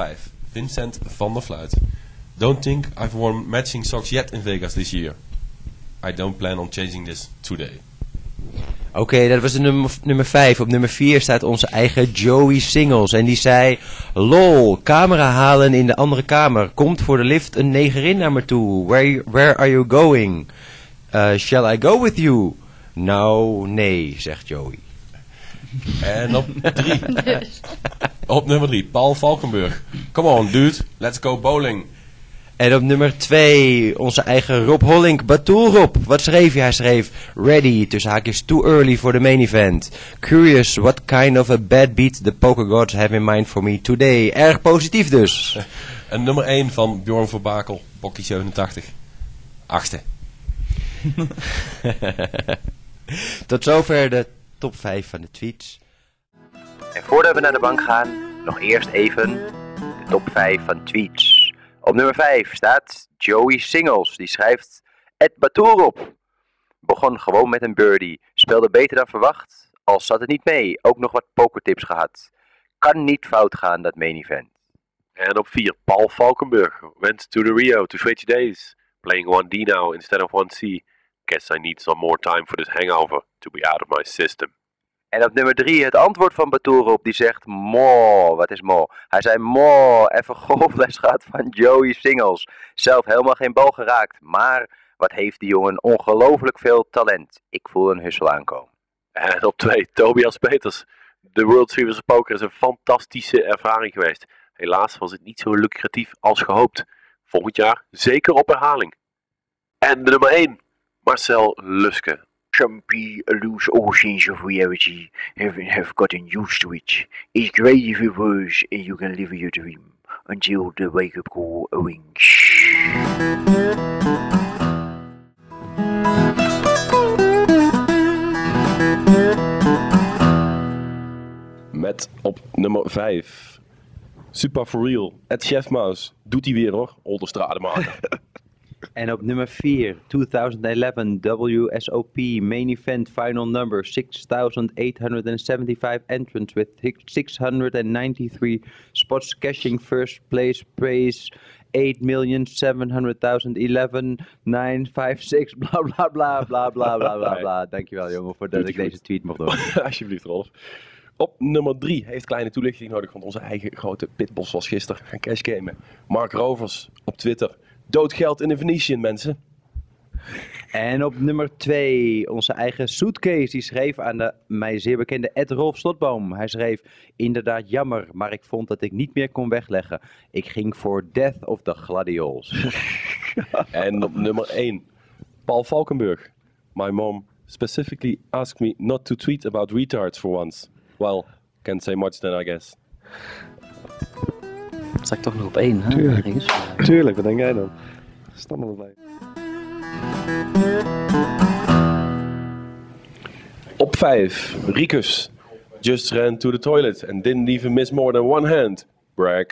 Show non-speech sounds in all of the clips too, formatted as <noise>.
5. Vincent van der Fluit. Don't think I've worn matching socks yet in Vegas this year. I don't plan on changing this today. Oké, dat was nummer, nummer 5. Op nummer 4 staat onze eigen Joey Singles. En die zei: Lol, camera halen in de andere kamer. Komt voor de lift een negerin naar me toe. Where, where are you going? Uh, shall I go with you? Nou, nee, zegt Joey. En op 3. <laughs> op nummer 3, Paul Valkenburg. Come on, dude, let's go bowling. En op nummer 2, onze eigen Rob Hollink. Batoel Rob, wat schreef hij? Hij schreef, ready, tussen haakjes, too early for the main event. Curious what kind of a bad beat the poker gods have in mind for me today. Erg positief dus. <laughs> En nummer 1 van Bjorn Verbakel, Bokkie 87. Achtste. <laughs> Tot zover de top 5 van de tweets. En voordat we naar de bank gaan, nog eerst even de top 5 van tweets. Op nummer 5 staat Joey Singles, die schrijft Ed Batour op. Begon gewoon met een birdie, speelde beter dan verwacht, al zat het niet mee, ook nog wat pokertips gehad. Kan niet fout gaan, dat main event. En op 4, Paul Valkenburg. Went to the Rio to switch days. Playing 1D now instead of 1C. Guess I need some more time for this hangover to be out of my system. En op nummer 3 het antwoord van Batour op, die zegt mo. Wat is mo? Hij zei mo, even <laughs> golfles gehad van Joey Singles. Zelf helemaal geen bal geraakt, maar wat heeft die jongen ongelooflijk veel talent. Ik voel een hussel aankomen. En op 2, Tobias Peters. De World Series of Poker is een fantastische ervaring geweest. Helaas was het niet zo lucratief als gehoopt. Volgend jaar zeker op herhaling. En de nummer 1, Marcel Luske. Some lose all sense of reality have, have gotten used to it. It's great if it works and you can live your dream until the wake-up call rings. Met op nummer 5. Super for real. Het Chef Mouse. Doet hij weer hoor. Olderstrade maken. <laughs> En op nummer 4, 2011 WSOP Main Event Final Number 6875 entrants with 693 spots cashing first place praise 8 million 700.000 11 956 bla bla bla bla bla bla bla bla. Dankjewel <laughs> jongen voor dat ik deze tweet mocht doen. <laughs> Alsjeblieft Rolf. Op nummer 3 heeft kleine toelichting nodig van onze eigen grote pitboss was gisteren gaan cashgamen. Mark Rovers op Twitter. Doodgeld in de Venetian mensen. En op nummer 2, onze eigen Suitcase, die schreef aan de mij zeer bekende Ed Rolf Slotboom. Hij schreef, inderdaad jammer, maar ik vond dat ik niet meer kon wegleggen. Ik ging voor Death of the Gladiols. <laughs> en op nummer 1, Paul Valkenburg. My mom specifically asked me not to tweet about retards for once. Well, can't say much then I guess. Sta ik toch nog op één, hè? Tuurlijk. Ergens. Tuurlijk, wat denk jij dan? Stam erbij. Op 5, Rikus. Just ran to the toilet and didn't even miss more than one hand. Brag.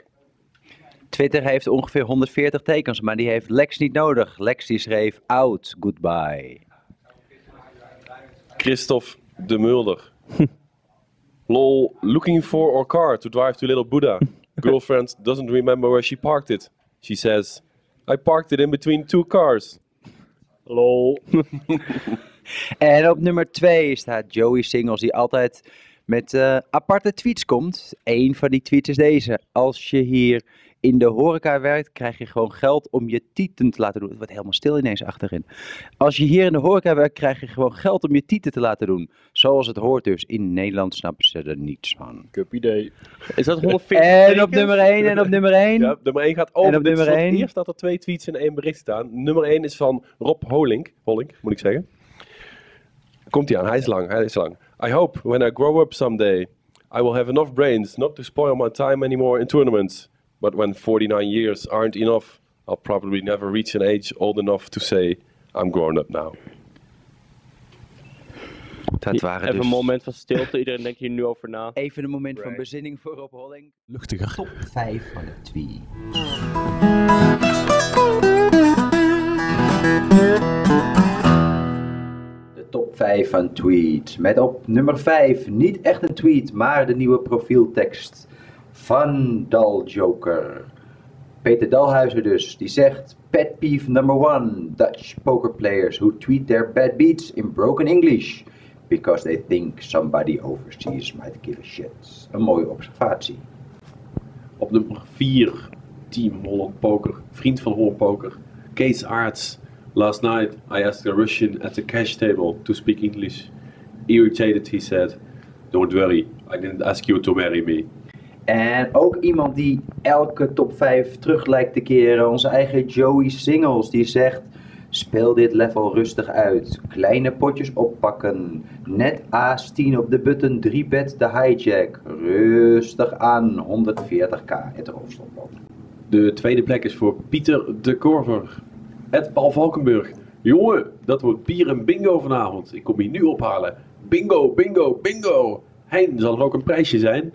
Twitter heeft ongeveer 140 tekens, maar die heeft Lex niet nodig. Lex die schreef out, goodbye. Christophe de Mulder. <laughs> Lol, looking for our car to drive to Little Buddha. Girlfriend doesn't remember where she parked it. She says, I parked it in between two cars. Lol. <laughs> En op nummer 2 staat Joey Singles, die altijd met eh, aparte tweets komt. Eén van die tweets is deze. Als je hier in de horeca werkt, krijg je gewoon geld om je tieten te laten doen. Het wordt helemaal stil ineens achterin. Als je hier in de horeca werkt, krijg je gewoon geld om je tieten te laten doen. Zoals het hoort dus. In Nederland snappen ze er niets van. Cup idee. Is dat 140 <laughs> En op nummer 1, en op nummer 1. Ja, nummer 1 gaat over. En op nummer voor het één? Eerst dat er twee tweets in één bericht staan. Nummer 1 is van Rob Holink. Holink, moet ik zeggen. Komt hij aan, hij is lang, hij is lang. I hope when I grow up someday, I will have enough brains not to spoil my time anymore in tournaments. But when 49 years aren't enough, I'll probably never reach an age old enough to say I'm grown up now. Dat waren Even dus een moment van stilte, iedereen denkt hier nu over na. even een moment van bezinning voor Rob Holling. Luchtiger. Top 5 van de tweet. De top 5 van tweets. Met op nummer 5 niet echt een tweet, maar de nieuwe profieltekst van Daljoker. Peter Dalhuizer dus, die zegt... Pet peeve number one, Dutch poker players who tweet their bad beats in broken English. Because they think somebody overseas might give a shit. Een mooie observatie. Op nummer 4, Team Holland Poker, vriend van Holland Poker, Kees Aarts. Last night I asked a Russian at the cash table to speak English. Irritated, he said, Don't worry, I didn't ask you to marry me. En ook iemand die elke top 5 terug lijkt te keren. Onze eigen Joey Singles. Die zegt... Speel dit level rustig uit. Kleine potjes oppakken. Net aas 10 op de button. 3 bet de hijack. Rustig aan. 140k. Het roofstofboom. De tweede plek is voor Pieter de Korver. Ed Paul Valkenburg. Jongen, dat wordt bier en bingo vanavond. Ik kom hier nu ophalen. Bingo, bingo, bingo. Hein, zal er ook een prijsje zijn?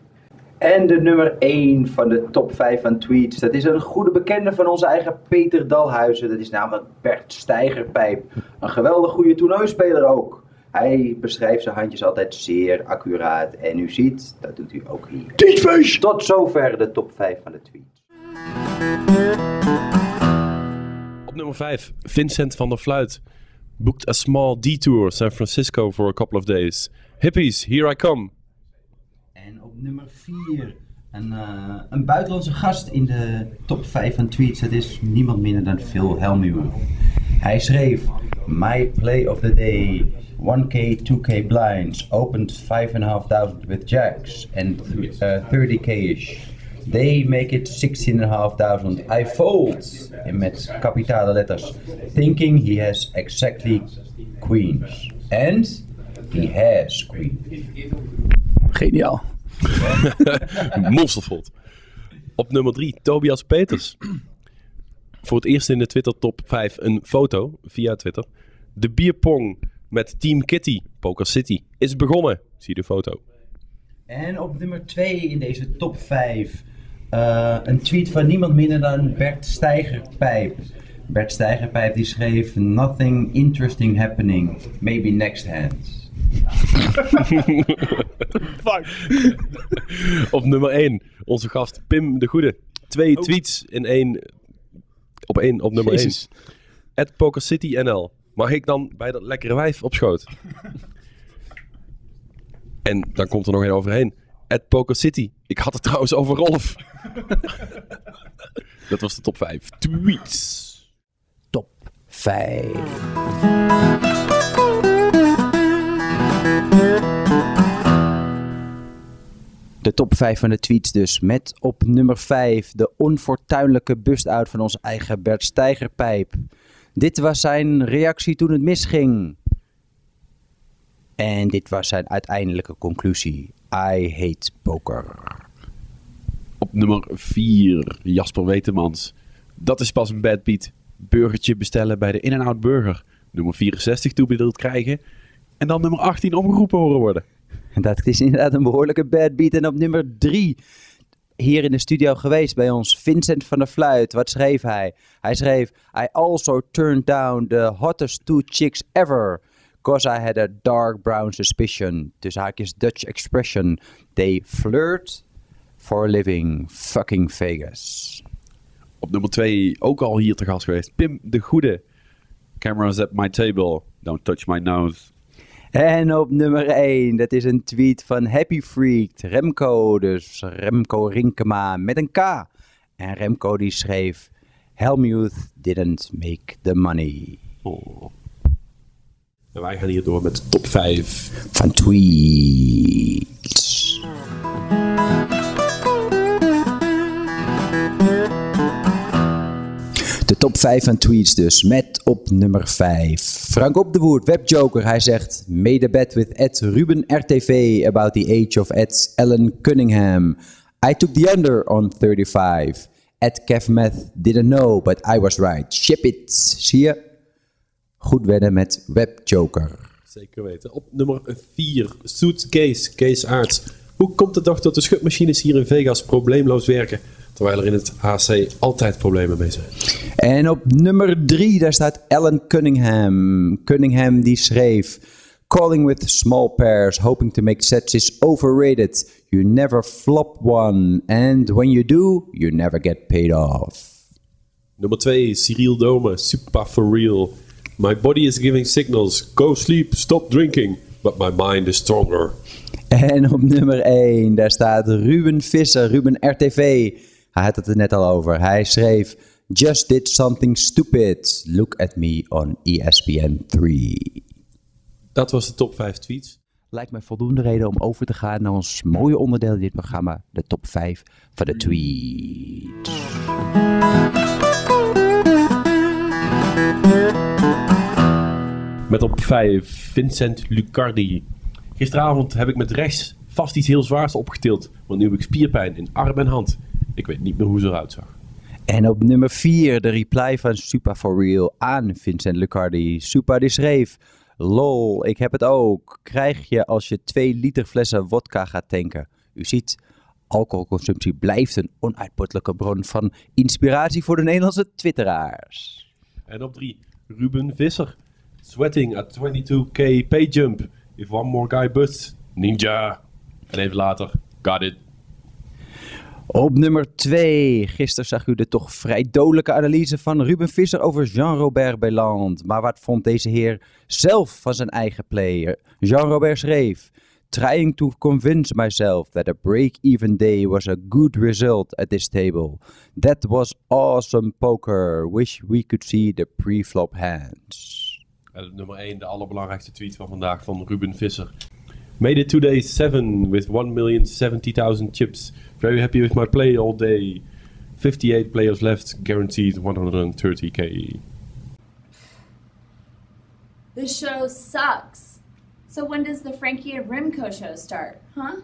En de nummer 1 van de top 5 van tweets. Dat is een goede bekende van onze eigen Peter Dalhuizen. Dat is namelijk Bert Steigerpijp. Een geweldig goede toernooispeler ook. Hij beschrijft zijn handjes altijd zeer accuraat. En u ziet, dat doet u ook hier. Tot zover de top 5 van de tweets. Op nummer 5, Vincent van der Fluit. Booked a small detour San Francisco for a couple of days. Hippies, here I come. En nummer 4, een, eh, een buitenlandse gast in de top 5 van tweets. Dat is niemand minder dan Phil Helmuth. Hij schreef: My play of the day. 1k, 2k blinds, opened 5.500 with jacks and uh, 30k-ish. They make it 16.500. I fold in met kapitale letters, thinking he has exactly queens. And he has queens. Geniaal. <laughs> Monstervot. Op nummer 3, Tobias Peters. Voor het eerst in de Twitter top 5 een foto via Twitter. De bierpong met Team Kitty, Poker City, is begonnen. Zie de foto. En op nummer 2 in deze top 5 uh, een tweet van niemand minder dan Bert Steigerpijp. Bert Steigerpijp die schreef: Nothing interesting happening, maybe next hand. <laughs> Op nummer 1, onze gast Pim de Goede. Twee tweets in één, op, één, op nummer 1. Jezus. At Poker City NL. Mag ik dan bij dat lekkere wijf op schoot? en dan komt er nog één overheen. At Poker City. Ik had het trouwens over Rolf. <laughs> dat was de top 5 tweets. Top 5. De top 5 van de tweets dus. Met op nummer 5 de onfortuinlijke bust-out van onze eigen Bert Steigerpijp. Dit was zijn reactie toen het misging. En dit was zijn uiteindelijke conclusie. I hate poker. Op nummer 4, Jasper Wetemans. Dat is pas een bad beat. Burgertje bestellen bij de In-N-Out Burger. Nummer 64 toebedeeld krijgen. En dan nummer 18 omgeroepen horen worden. Dat is inderdaad een behoorlijke bad beat. En op nummer 3, hier in de studio geweest bij ons, Vincent van der Fluit. Wat schreef hij? Hij schreef, I also turned down the hottest two chicks ever. Cause I had a dark brown suspicion. Dus haakjes Dutch expression. They flirt for a living. Fucking Vegas. Op nummer 2, ook al hier te gast geweest. Pim de Goede. Cameras at my table. Don't touch my nose. En op nummer 1, dat is een tweet van Happy Freak, Remco, dus Remco Rinkema met een K. En Remco die schreef, Helmuth didn't make the money. Oh. En wij gaan hier door met de top 5. Van tweets. Top 5 van tweets dus, met op nummer 5. Frank Op de Woerd, webjoker, hij zegt... Made a bet with Ed Ruben RTV about the age of Ed's Ellen Cunningham. I took the under on 35. Ed Kevmeth didn't know, but I was right. Ship it. Zie je? Goed wedden met webjoker. Zeker weten. Op nummer 4, Suitcase, Kees Aarts. Hoe komt het toch dat de schutmachines hier in Vegas probleemloos werken, terwijl er in het HC altijd problemen mee zijn? En op nummer 3, daar staat Ellen Cunningham. Cunningham die schreef... Calling with small pairs, hoping to make sets is overrated. You never flop one, and when you do, you never get paid off. Nummer 2, Cyril Dome, super for real. My body is giving signals. Go sleep, stop drinking. But my mind is stronger. En op nummer 1, daar staat Ruben Visser, Ruben RTV. Hij had het er net al over. Hij schreef: Just did something stupid. Look at me on ESPN 3. Dat was de top 5 tweets. Lijkt mij voldoende reden om over te gaan naar ons mooie onderdeel in dit programma: de top 5 van de tweets. Met op 5 Vincent Lucardi. Gisteravond heb ik met rechts vast iets heel zwaars opgetild. Want nu heb ik spierpijn in arm en hand. Ik weet niet meer hoe ze eruit zag. En op nummer 4 de reply van Super for Real aan Vincent Lucardi. Super die schreef: Lol, ik heb het ook. Krijg je als je 2 liter flessen wodka gaat tanken. U ziet, alcoholconsumptie blijft een onuitputtelijke bron van inspiratie voor de Nederlandse twitteraars. En op 3 Ruben Visser. Sweating at 22k pay jump. If one more guy busts. Ninja. En even later. Got it. Op nummer 2. Gisteren zag u de toch vrij dodelijke analyse van Ruben Visser over Jean-Robert Beland. Maar wat vond deze heer zelf van zijn eigen player? Jean-Robert schreef... Trying to convince myself that a break-even day was a good result at this table. That was awesome poker. Wish we could see the pre-flop hands. Nummer 1, de allerbelangrijkste tweet van vandaag van Ruben Visser. Made it two days 7 with 1,070,000 chips. Very happy with my play all day. 58 players left, guaranteed 130k. This show sucks. So when does the Frankie and Rimco show start, huh?